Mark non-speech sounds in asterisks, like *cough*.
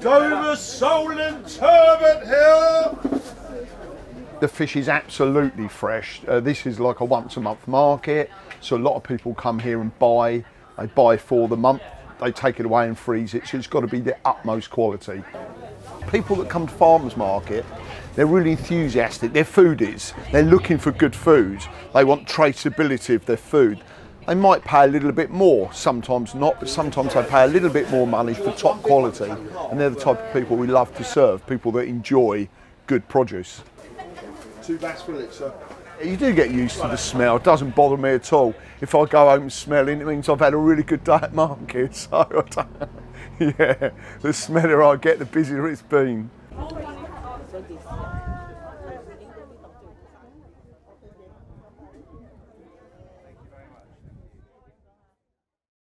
Dover Sole and Turbot here. The fish is absolutely fresh. Uh, this is like a once a month market, so a lot of people come here and buy. They buy for the month, they take it away and freeze it, so it's got to be the utmost quality. People that come to farmers market, they're really enthusiastic. They're foodies. They're looking for good food. They want traceability of their food. They might pay a little bit more, sometimes not, but sometimes they pay a little bit more money for top quality. And they're the type of people we love to serve, people that enjoy good produce. Two bass fillets, sir. You do get used to the smell. It doesn't bother me at all. If I go home smelling, it means I've had a really good day at market. *laughs* So, *laughs* yeah, the smellier I get, the busier it's been.